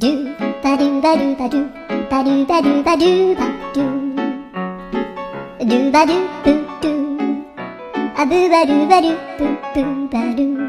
do ba do ba do ba do ba do ba do ba do ba do do ba do boo do a boo ba do ba do boo boo ba do